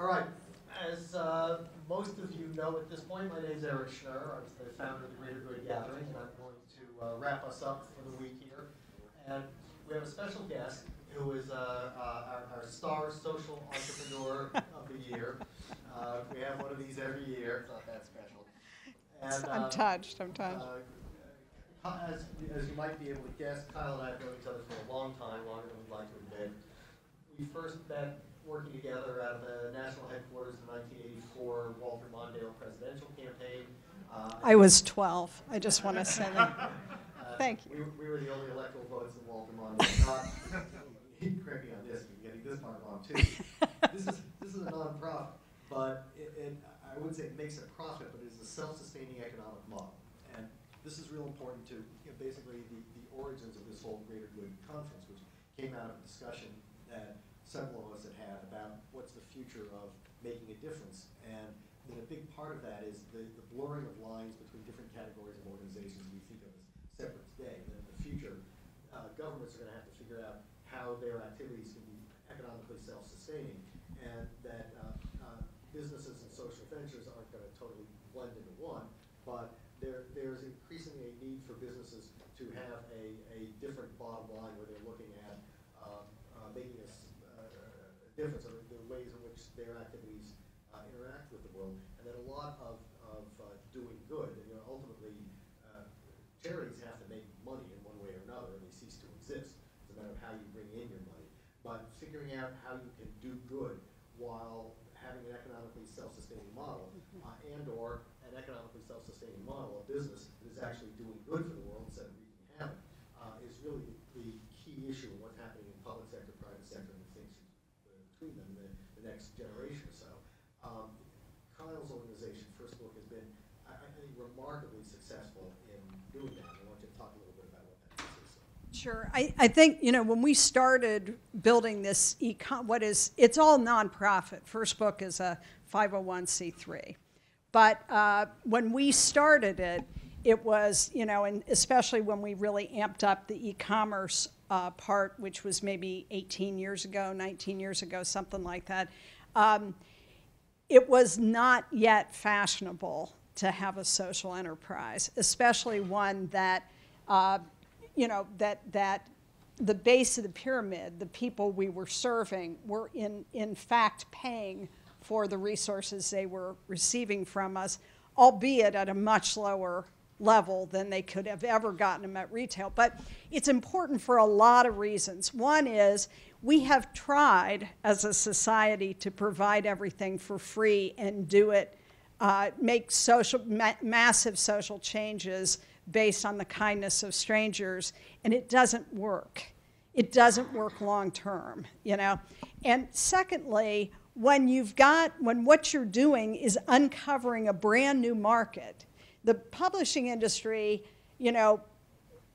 All right, as uh, most of you know at this point, my name is Eric Schnurer. I'm the founder of the Greater Good Gathering, and I'm going to uh, wrap us up for the week here. And we have a special guest who is uh, uh, our, our star social entrepreneur of the year. Uh, we have one of these every year. It's not that special. And, I'm uh, touched, I'm touched. uh, As, as you might be able to guess, Kyle and I have known each other for a long time, longer than we'd like to admit. We first met working together of the national headquarters in 1984 Walter Mondale presidential campaign. Uh, I was 12, I just want to say that. uh, Thank you. We, were- we were the only electoral votes in Walter Mondale. Not, correct me on this, you're getting this part wrong too. This is, this is a nonprofit, but it, it, I wouldn't say it makes a profit, but it's a self-sustaining economic model. And this is real important to, you know, basically the, the origins of this whole Greater Good Conference, which came out of a discussion that several of us had had about what's the future of making a difference. And then a big part of that is the, the blurring of lines between different categories of organizations we think of as separate today. That in the future, uh, governments are gonna have to figure out how their activities can be economically self-sustaining, and that, uh, uh, businesses and social ventures aren't gonna totally blend into one, but there, there's increasingly a need for businesses to have a, a different bottom line where they're looking at, um, uh, making a, s- uh, a difference in the ways in which their activities, uh, interact with the world, and that a lot of, of, uh, doing good, and, you know, ultimately, uh, charities have to make money in one or or they cease to exist. It's a matter of how you bring in your money. But figuring out how you can do good while having an economically self-sustaining model, uh, and/or an economically self-sustaining model, a business that is actually doing good for the world instead of wreaking havoc, uh, is really the, key issue in what's happening in public sector, private sector, and the things between them in the, the next generation or so. Um, Kyle's organization, First Book, has been, I, I think, remarkably successful in doing that. I want you to talk a little bit about what that is. Sure, I, I think, you know, when we started building this econ, what is, it's all nonprofit. First Book is a 501c3. But uh, when we started it, it was, you know, and especially when we really amped up the e-commerce uh, part, which was maybe 18 years ago, 19 years ago, something like that. Um, it was not yet fashionable to have a social enterprise, especially one that, uh, you know, that that the base of the pyramid, the people we were serving, were in in fact paying for the resources they were receiving from us, albeit at a much lower level than they could have ever gotten them at retail. But it's important for a lot of reasons. One is we have tried as a society to provide everything for free and do it, uh, make social, ma- massive social changes based on the kindness of strangers, and it doesn't work. It doesn't work long term, you know. And secondly, when you've got, when what you're doing is uncovering a brand new market, the publishing industry, you know,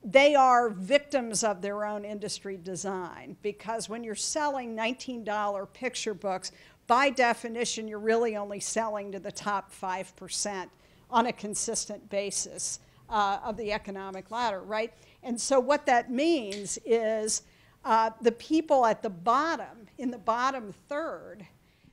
they are victims of their own industry design because when you're selling $19 picture books, by definition, you're really only selling to the top 5% on a consistent basis uh, of the economic ladder, right? And so what that means is uh, the people at the bottom, in the bottom third,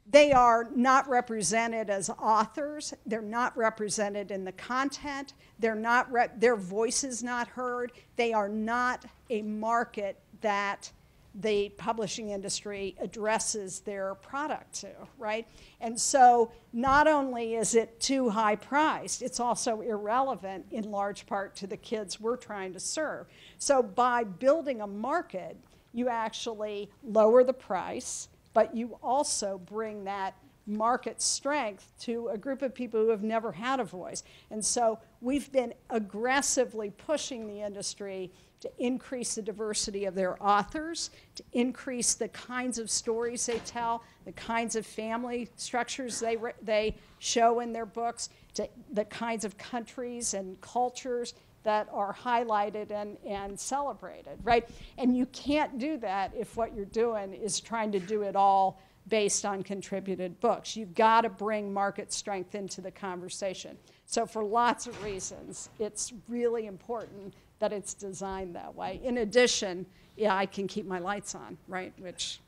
they are not represented as authors. They're not represented in the content. They're not their voice is not heard. They are not a market that the publishing industry addresses their product to, right? And so not only is it too high priced, it's also irrelevant in large part to the kids we're trying to serve. So by building a market, you actually lower the price, but you also bring that market strength to a group of people who have never had a voice. And so we've been aggressively pushing the industry to increase the diversity of their authors, to increase the kinds of stories they tell, the kinds of family structures they, they show in their books, to the kinds of countries and cultures that are highlighted and, and celebrated, right? And you can't do that if what you're doing is trying to do it all based on contributed books. You've got to bring market strength into the conversation. So, for lots of reasons, it's really important that it's designed that way. In addition, yeah, I can keep my lights on, right? Which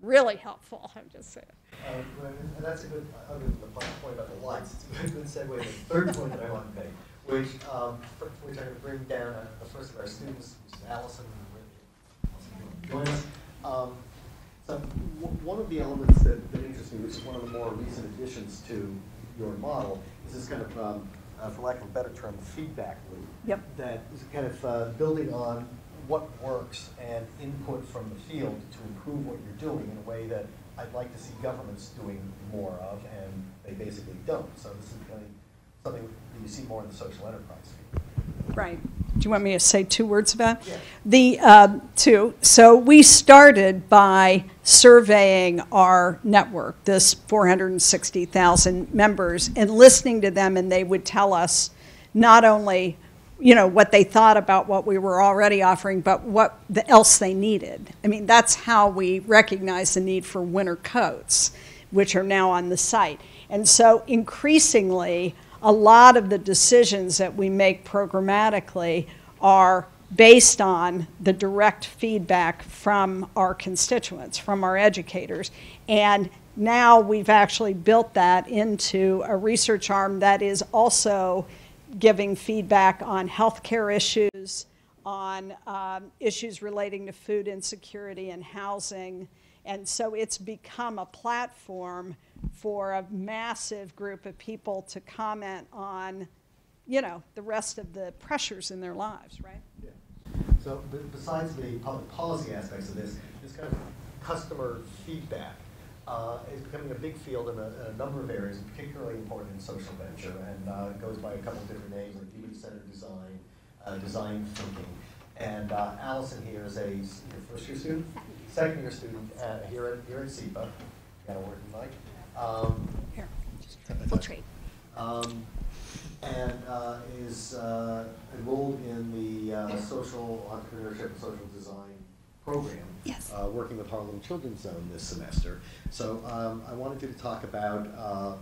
really helpful, I'm just saying. Um, And that's a good, other than the point point about the lights, it's a good- good segue to the third point that I want to make, which, um, fir- which I'm going to bring down uh, the first of our students, Mrs. Allison. who will Join us. Um, So w- one of the elements that, that interests me, which is one of the more recent additions to your model, is this kind of, um, uh, for lack of a better term, feedback loop. Yep. That is kind of uh, building on what works and input from the field to improve what you're doing in a way that I'd like to see governments doing more of, and they basically don't. So this is kind of something that you see more in the social enterprise field. Right. Do you want me to say two words about? The um, two. So we started by surveying our network, this 460,000 members, and listening to them, and they would tell us not only, you know, what they thought about what we were already offering, but what the else they needed. I mean, that's how we recognize the need for winter coats, which are now on the site. And so increasingly, a lot of the decisions that we make programmatically are based on the direct feedback from our constituents, from our educators. And now we've actually built that into a research arm that is also giving feedback on healthcare issues, on um, issues relating to food insecurity and housing. And so it's become a platform for a massive group of people to comment on, you know, the rest of the pressures in their lives, right? Yeah. So be- besides the public policy aspects of this, this kind of customer feedback uh, is becoming a big field in a, a number of areas, particularly important in social venture, and uh, goes by a couple of different names, like human-centered design, uh, design thinking. And uh, Allison here is a first-year student, second-year student uh, here at, here at SIPA. Got a working mic. Um, Here. Full trade. um, and uh, is uh, enrolled in the uh, social entrepreneurship and social design program. Yes. uh, Working with Harlem Children's Zone this semester. So um, I wanted you to talk about uh,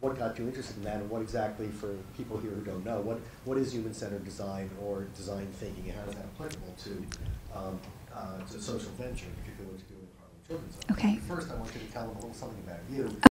what got you interested in that and what exactly, for people here who don't know, what, what is human-centered design or design thinking and how is that applicable to, um, uh, to social venture, particularly Children's Zone? Okay. First, I want you to tell them a little something about you.